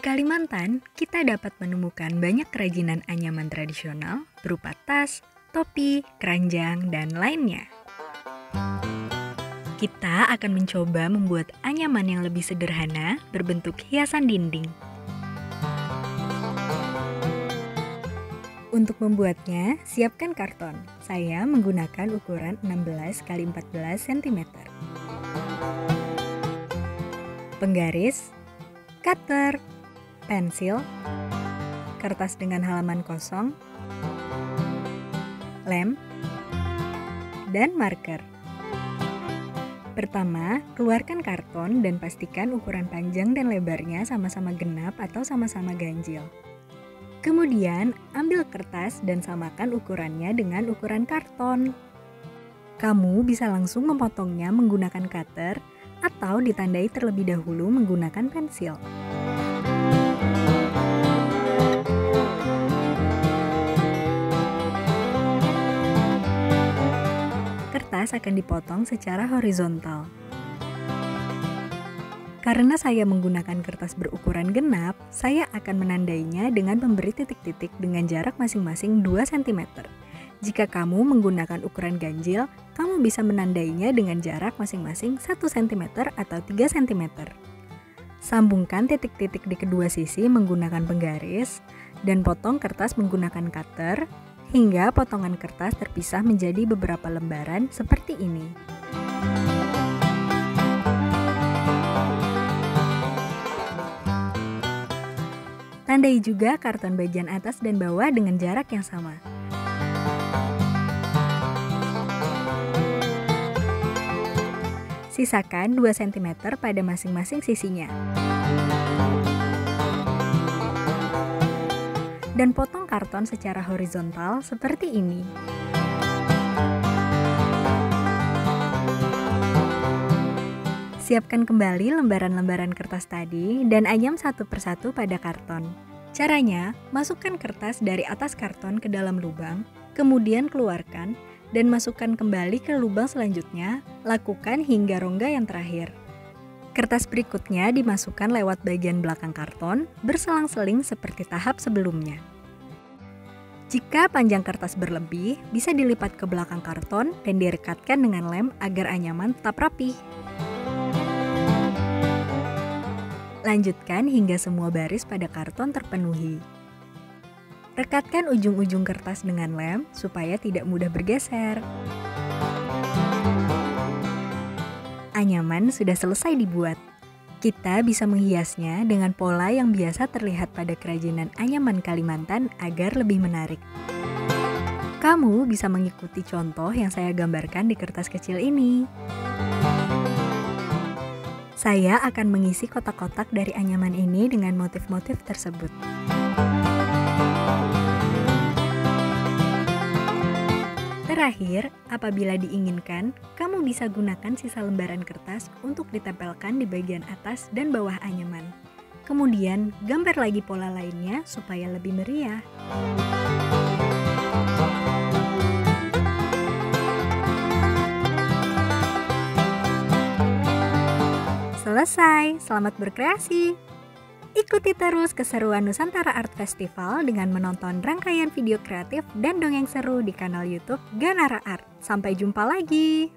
Kalimantan, kita dapat menemukan banyak kerajinan anyaman tradisional berupa tas, topi, keranjang, dan lainnya. Kita akan mencoba membuat anyaman yang lebih sederhana berbentuk hiasan dinding. Untuk membuatnya, siapkan karton. Saya menggunakan ukuran 16 x 14 cm. Penggaris, cutter, pensil, kertas dengan halaman kosong, lem, dan marker. Pertama, keluarkan karton dan pastikan ukuran panjang dan lebarnya sama-sama genap atau sama-sama ganjil. Kemudian, ambil kertas dan samakan ukurannya dengan ukuran karton. Kamu bisa langsung memotongnya menggunakan cutter atau ditandai terlebih dahulu menggunakan pensil. Kertas akan dipotong secara horizontal. Karena saya menggunakan kertas berukuran genap, saya akan menandainya dengan memberi titik-titik dengan jarak masing-masing 2 cm. Jika kamu menggunakan ukuran ganjil, kamu bisa menandainya dengan jarak masing-masing 1 cm atau 3 cm. Sambungkan titik-titik di kedua sisi menggunakan penggaris dan potong kertas menggunakan cutter hingga potongan kertas terpisah menjadi beberapa lembaran seperti ini. Tandai juga karton bagian atas dan bawah dengan jarak yang sama. Sisakan 2 cm pada masing-masing sisinya. Dan potong karton secara horizontal seperti ini. Siapkan kembali lembaran-lembaran kertas tadi dan ayam satu persatu pada karton. Caranya, masukkan kertas dari atas karton ke dalam lubang, kemudian keluarkan dan masukkan kembali ke lubang selanjutnya, lakukan hingga rongga yang terakhir. Kertas berikutnya dimasukkan lewat bagian belakang karton, berselang-seling seperti tahap sebelumnya. Jika panjang kertas berlebih, bisa dilipat ke belakang karton dan direkatkan dengan lem agar anyaman tetap rapi. Lanjutkan hingga semua baris pada karton terpenuhi. Rekatkan ujung-ujung kertas dengan lem supaya tidak mudah bergeser. Anyaman sudah selesai dibuat. Kita bisa menghiasnya dengan pola yang biasa terlihat pada kerajinan anyaman Kalimantan agar lebih menarik. Kamu bisa mengikuti contoh yang saya gambarkan di kertas kecil ini. Saya akan mengisi kotak-kotak dari anyaman ini dengan motif-motif tersebut. Terakhir, apabila diinginkan, kamu bisa gunakan sisa lembaran kertas untuk ditempelkan di bagian atas dan bawah anyaman. Kemudian, gambar lagi pola lainnya supaya lebih meriah. Selesai, selamat berkreasi. Ikuti terus keseruan Nusantara Art Festival dengan menonton rangkaian video kreatif dan dongeng seru di kanal YouTube Ganara Art. Sampai jumpa lagi.